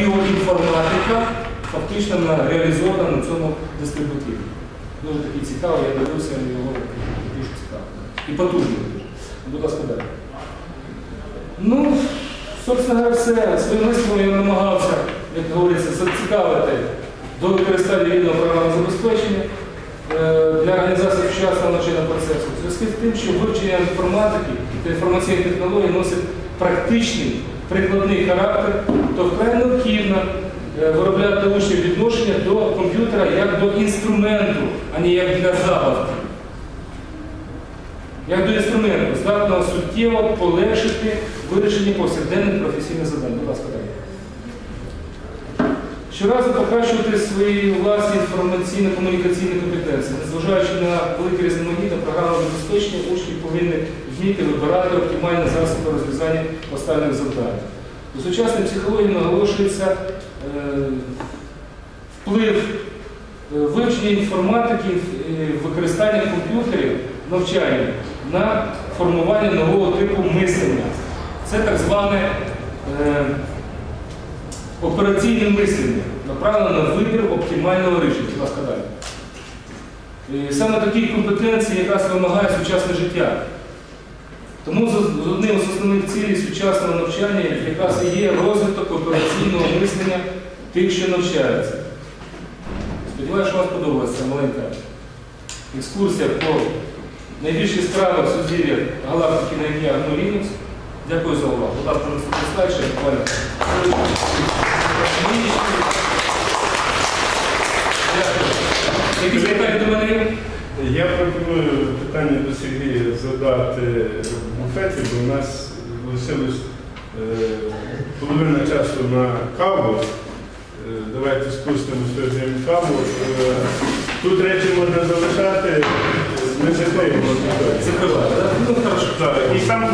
біоінформатика фактично реалізована на цьому дистрибутиві. Дуже такий цікавий, я дивився його дуже цікаво. І потужний дуже. Будь ласка, далі. Ну, собственно все. Своїм висловом я намагався, як говориться, зацікавити до використання вільного програмного забезпечення е, для організації сучасного навчального процесу. У зв'язку з тим, що вивчення інформатики та інформаційних технологій носить практичний прикладний характер, то вкрай необхідно е, виробляти учнів відношення до комп'ютера як до інструменту, а не як для забавки. Як до інструменту, здатного суттєво полегшити вирішення повсякденних професійних завдань. Будь ласка, далі. Щоразу покращувати свої власні інформаційно-комунікаційні компетенції, незважаючи на велике різноманіття програмного забезпечення, учні повинні вміти вибирати оптимальні засоби розв'язання поставлених завдань. У сучасній психології наголошується е, вплив е, вивчення інформатики, використання комп'ютерів в навчанні на формування нового типу мислення. Це так зване е, операційне мислення, направлене на вибір оптимального рішення. Саме такі компетенції якраз вимагає сучасне життя. Тому з- одним з основних цілей сучасного навчання якраз і є розвиток операційного мислення тих, що навчаються. Сподіваюся, що вам сподобалася ця маленька екскурсія по найбільших справах сузір'я галактики на ім'я Гну Дякую за увагу. Будь ласка, слайд ще буквально. Дякую. Які запитання до мене? Я пропоную питання до Сергія задати буфеті, бо у нас лишилось е, половина часу на каву. Е, Давайте спустимо сьогодні каву. Е, Тут речі можна залишати, ми закриємо. Це так? Ну, хорошо. Так, І там